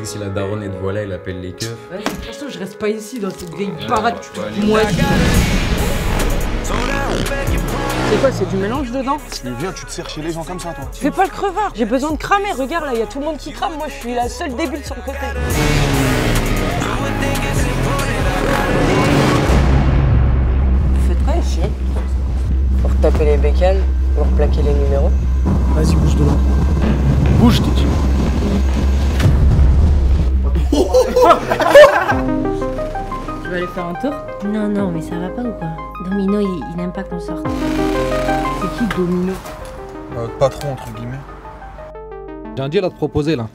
que si la daronne est de voilà, elle appelle les keufs. Vas-y, de toute façon, je reste pas ici dans cette vieille Ouais, baraque. tu peux aller. Moi, c'est quoi, c'est du mélange dedans? Mais viens, tu te sers chez les gens comme ça, toi. Fais pas le crevard, j'ai besoin de cramer. Regarde là, il y a tout le monde qui crame. Moi, je suis la seule débile sur le côté. Vous faites quoi ici? Pour taper les bécanes, pour plaquer les numéros? Vas-y, bouge de là. Bouge, t'es dit. Tu vas aller faire un tour Non, non, mais ça va pas ou quoi Domino, il, il n'aime pas qu'on sorte. C'est qui Domino? Notre patron, entre guillemets. J'ai un deal à te proposer là.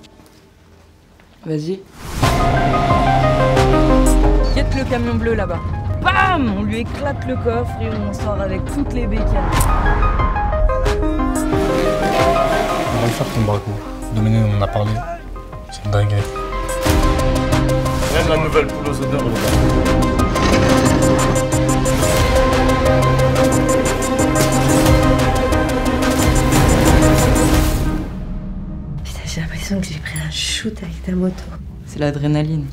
Vas-y. Guette le camion bleu là-bas. Bam On lui éclate le coffre et on sort avec toutes les bécanes. On va le faire ton braco. Dominique, on en a parlé. C'est une dinguerie. La nouvelle poule aux odeurs. Putain, j'ai l'impression que j'ai pris un shoot avec ta moto. C'est l'adrénaline.